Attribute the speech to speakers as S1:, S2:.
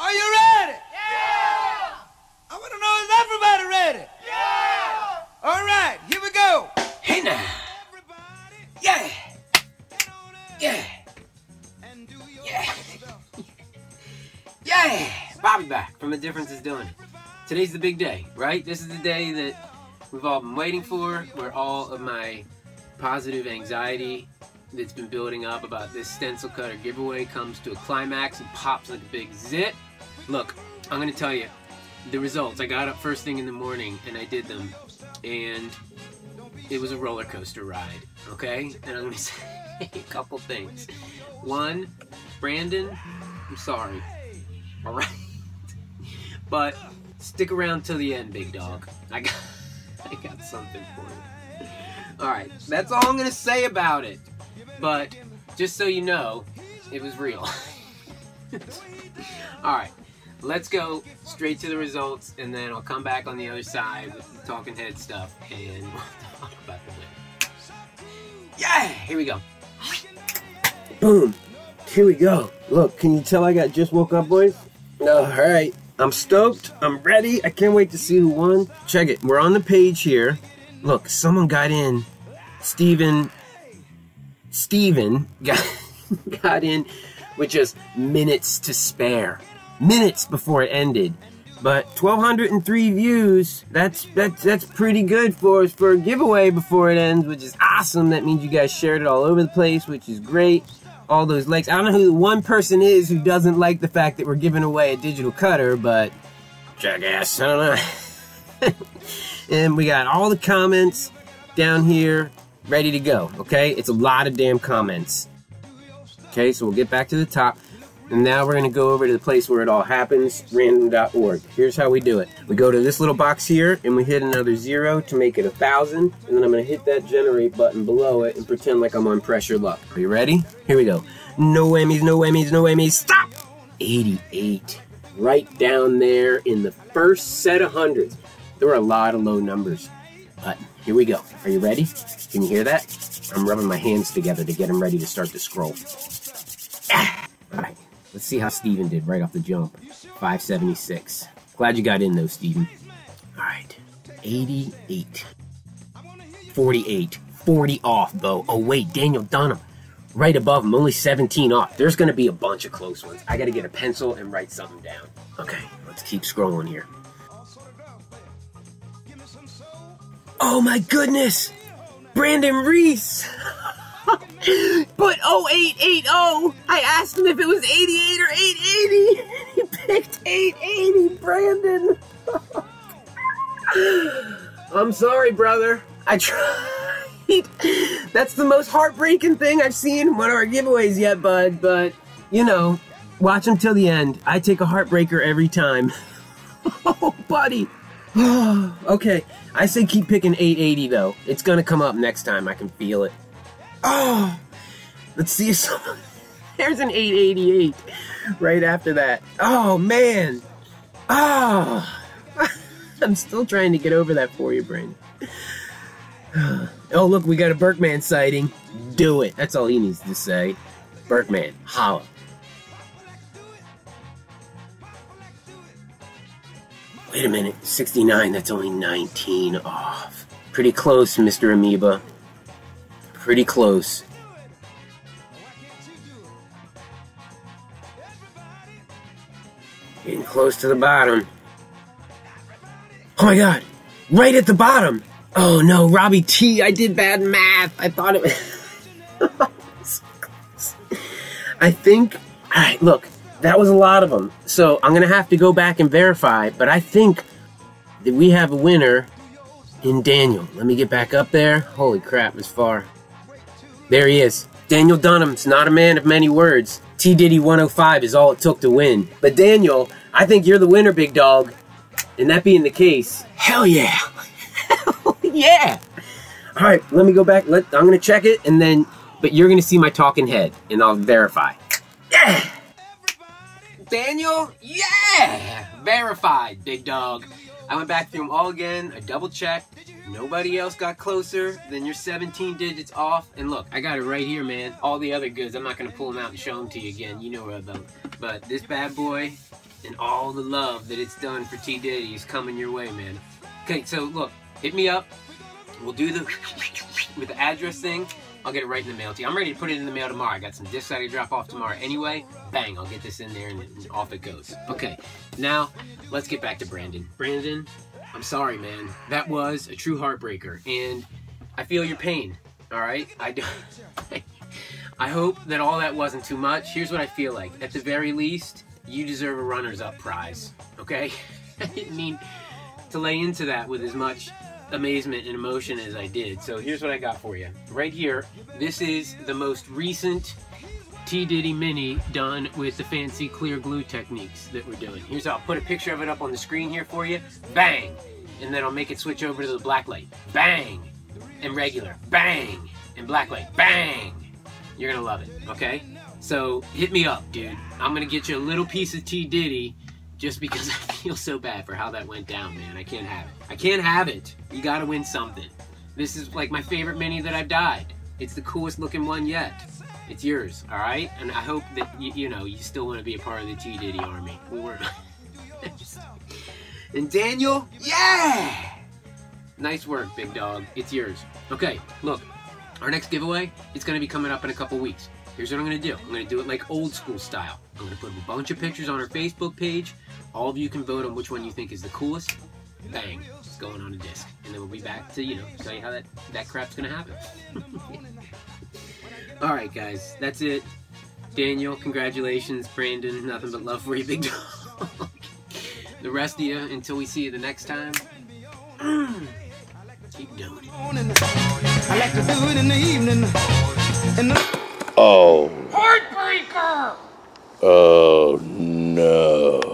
S1: Are you ready? Yeah! I want to know is everybody ready? Yeah! All right, here we go.
S2: Hey now. Everybody. Yeah. Yeah. Yeah. yeah. Bobby back from The Difference is Doing It. Today's the big day, right? This is the day that we've all been waiting for, where all of my positive anxiety that's been building up about this stencil cutter giveaway comes to a climax and pops like a big zit. Look, I'm gonna tell you the results. I got up first thing in the morning and I did them, and it was a roller coaster ride. Okay, and I'm gonna say a couple things. One, Brandon, I'm sorry. All right, but stick around till the end, big dog. I got, I got something for you. All right, that's all I'm gonna say about it. But just so you know, it was real. all right, let's go straight to the results, and then I'll come back on the other side with the talking head stuff, and we'll talk about the win. Yeah, here we go.
S3: Boom. Here we go. Look, can you tell I got just woke up, boys? All right. I'm stoked. I'm ready. I can't wait to see who won. Check it. We're on the page here. Look, someone got in. Steven. Steven got, got in with just minutes to spare. Minutes before it ended. But 1,203 views, that's, that's, that's pretty good for us for a giveaway before it ends, which is awesome. That means you guys shared it all over the place, which is great. All those likes. I don't know who the one person is who doesn't like the fact that we're giving away a digital cutter, but jackass, I don't know. and we got all the comments down here ready to go, okay? It's a lot of damn comments. Okay, so we'll get back to the top. And now we're gonna go over to the place where it all happens, random.org. Here's how we do it. We go to this little box here and we hit another zero to make it a thousand. And then I'm gonna hit that generate button below it and pretend like I'm on Press Your Luck. Are you ready? Here we go. No whammies, no whammies, no whammies, stop! 88. Right down there in the first set of hundreds. There were a lot of low numbers. But here we go. Are you ready? Can you hear that? I'm rubbing my hands together to get them ready to start to scroll. Ah! All right. Let's see how Steven did right off the jump. 576. Glad you got in though, Steven. All right. 88. 48. 40 off, Bo. Oh, wait, Daniel Dunham. Right above him, only 17 off. There's going to be a bunch of close ones. I got to get a pencil and write something down. Okay, let's keep scrolling here. Oh my goodness! Brandon Reese! But 0880. I asked him if it was 88 or 880. He picked 880, Brandon. I'm sorry, brother. I tried. That's the most heartbreaking thing I've seen in one of our giveaways yet, bud. But, you know, watch him till the end. I take a heartbreaker every time. oh, buddy. okay, I say keep picking 880 though. It's gonna come up next time. I can feel it. Oh, let's see if someone. There's an 888 right after that. Oh man. Oh, I'm still trying to get over that for you, Brain. Oh look, we got a Berkman sighting. Do it. That's all he needs to say. Berkman, holla. Wait a minute, 69, that's only 19 off. Pretty close, Mr. Amoeba. Pretty close. Getting close to the bottom. Oh my god! Right at the bottom! Oh no, Robbie T, I did bad math. I thought it was. I think. Alright, look, that was a lot of them. So I'm gonna have to go back and verify, but I think that we have a winner in Daniel. Let me get back up there. Holy crap, it's far. There he is. Daniel Dunham's not a man of many words. T Diddy 105 is all it took to win. But Daniel, I think you're the winner, big dog. And that being the case, hell yeah. hell yeah. All right, let me go back. Let I'm gonna check it, and then, but you're gonna see my talking head, and I'll verify. Yeah. Daniel, yeah, verified, big dog. I went back through them all again. I double checked. Nobody else got closer than your 17 digits off. And look, I got it right here, man. All the other goods, I'm not gonna pull them out and show them to you again. You know where them. But this bad boy, and all the love that it's done for T Diddy is coming your way, man. Okay, so look, hit me up. We'll do the with the address thing. I'll get it right in the mail to you. I'm ready to put it in the mail tomorrow. I got some discs I gotta drop off tomorrow anyway. Bang, I'll get this in there and, and off it goes. Okay, now let's get back to Brandon. Brandon, I'm sorry, man. That was a true heartbreaker, and I feel your pain. All right, I do. I hope that all that wasn't too much. Here's what I feel like. At the very least, you deserve a runners-up prize. Okay? I didn't mean to lay into that with as much amazement and emotion as I did. So here's what I got for you. Right here, this is the most recent T Diddy Mini done with the fancy clear glue techniques that we're doing. Here's how I'll put a picture of it up on the screen here for you. Bang! And then I'll make it switch over to the black light. Bang! And regular. Bang! And black light. Bang! You're gonna love it, okay? So hit me up, dude. I'm gonna get you a little piece of T Diddy just because I feel so bad for how that went down, man. I can't have it. I can't have it. You gotta win something. This is like my favorite mini that I've dyed. It's the coolest looking one yet. It's yours, all right? And I hope that you, you know you still want to be a part of the T Diddy army. We were. and Daniel, yeah. Nice work, big dog. It's yours. Okay, look. Our next giveaway is going to be coming up in a couple weeks. Here's what I'm going to do. I'm going to do it like old school style. I'm going to put a bunch of pictures on our Facebook page. All of you can vote on which one you think is the coolest. Bang, it's going on a disc. And then we'll be back to, you know, tell you how that, that crap's going to happen. All right, guys, that's it. Daniel, congratulations. Brandon, nothing but love for you, big dog. the rest of you, until we see you the next time, keep doing it.
S1: I like to do it in the evening. In the
S4: Oh.
S1: Heartbreaker!
S4: Oh no.